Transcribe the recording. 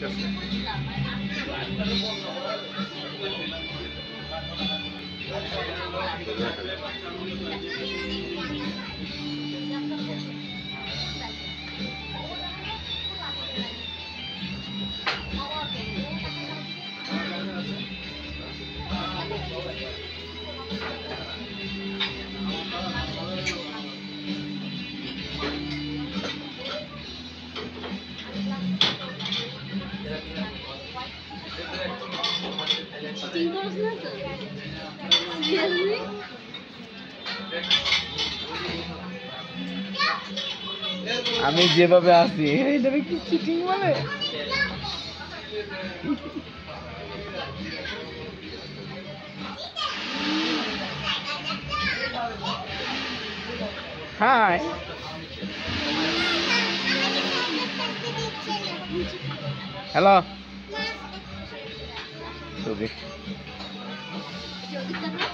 Yes, আমি যেভাবে আছি এইটাকে কি চিটিং বলে? Hi hello Thank you.